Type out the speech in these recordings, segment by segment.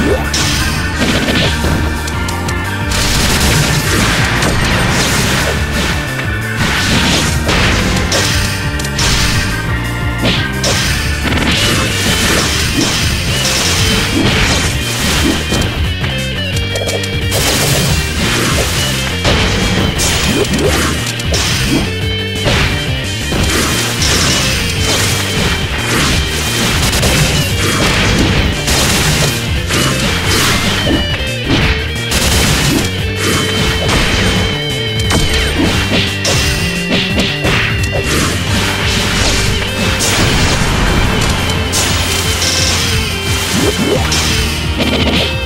Yeah. Yeah.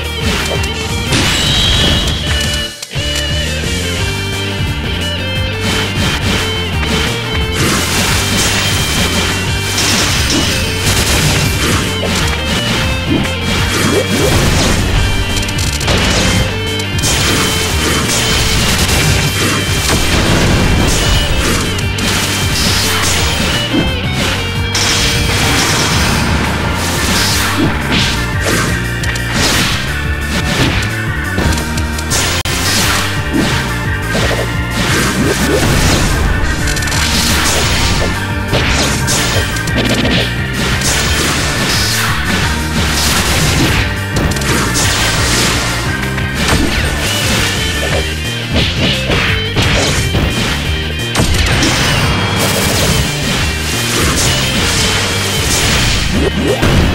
Yeah.